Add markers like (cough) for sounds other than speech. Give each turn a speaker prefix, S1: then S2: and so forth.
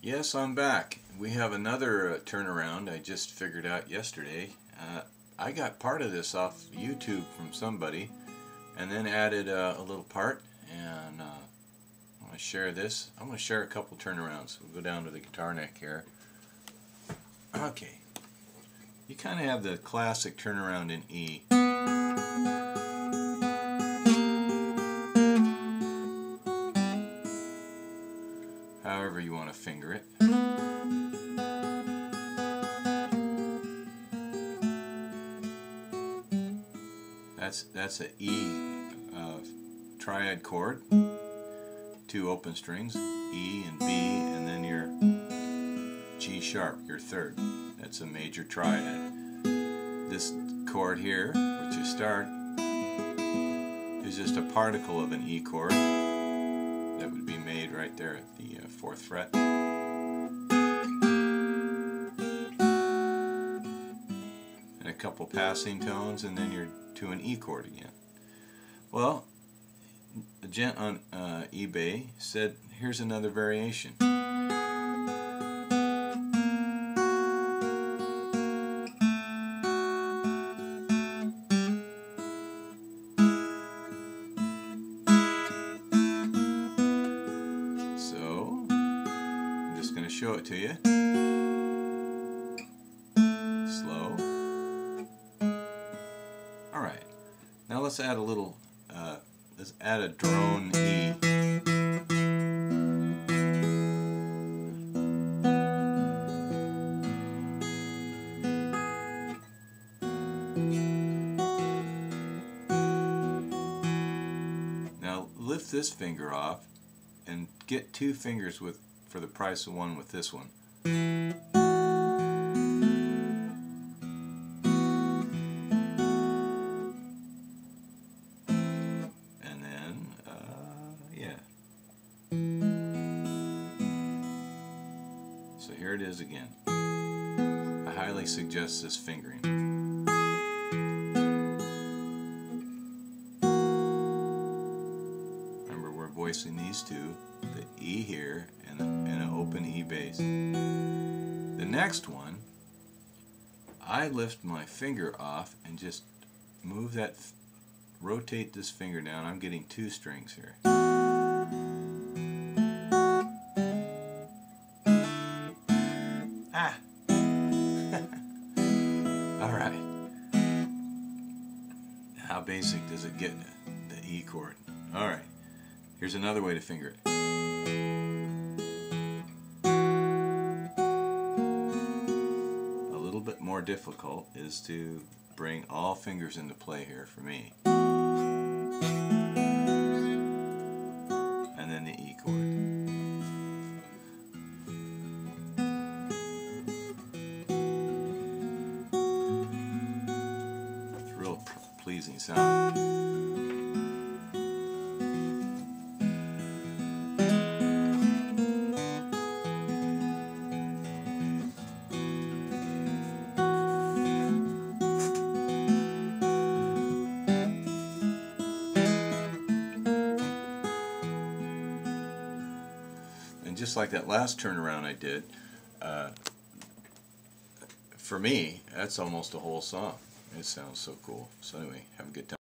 S1: Yes, I'm back. We have another uh, turnaround I just figured out yesterday. Uh, I got part of this off YouTube from somebody and then added uh, a little part and uh, I'm going to share this. I'm going to share a couple turnarounds. We'll go down to the guitar neck here. Okay. You kind of have the classic turnaround in E. however you want to finger it. That's that's a E uh, triad chord, two open strings, E and B, and then your G sharp, your third. That's a major triad. This chord here, which you start, is just a particle of an E chord right there at the uh, fourth fret. And a couple passing tones, and then you're to an E chord again. Well, a gent on uh, eBay said, here's another variation. Show it to you. Slow. Alright, now let's add a little, uh, let's add a drone E. Now lift this finger off and get two fingers with for the price of one with this one. And then, uh, yeah. So here it is again. I highly suggest this fingering. Remember, we're voicing these two, the E here and, the, and an open E bass. The next one, I lift my finger off and just move that, rotate this finger down. I'm getting two strings here. Ah! (laughs) Alright. How basic does it get, the E chord? Alright. Here's another way to finger it. Bit more difficult is to bring all fingers into play here for me. And then the E chord. It's a real pleasing sound. Just like that last turnaround I did, uh, for me, that's almost a whole song. It sounds so cool. So anyway, have a good time.